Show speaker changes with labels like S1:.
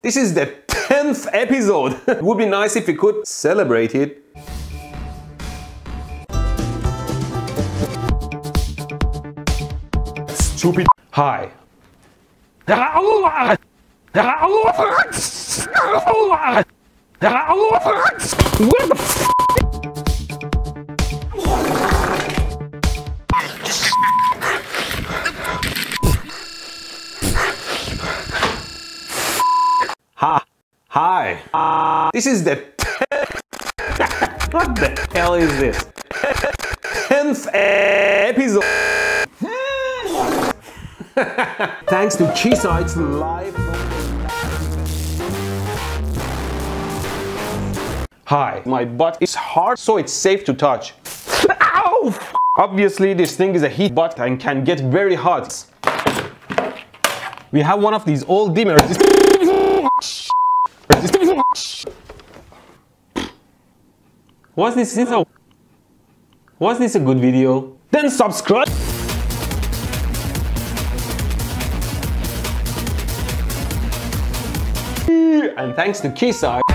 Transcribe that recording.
S1: This is the 10th episode. it would be nice if we could celebrate it. Stupid. Hi. What the Hi. This is the What the hell is this? 10th uh, episode. Thanks to Keysight's live. Hi, my butt is hard so it's safe to touch. Ow! Obviously this thing is a heat butt and can get very hot. We have one of these old dimmers. Was this, this a, was this a good video? Then subscribe! And thanks to Keysight.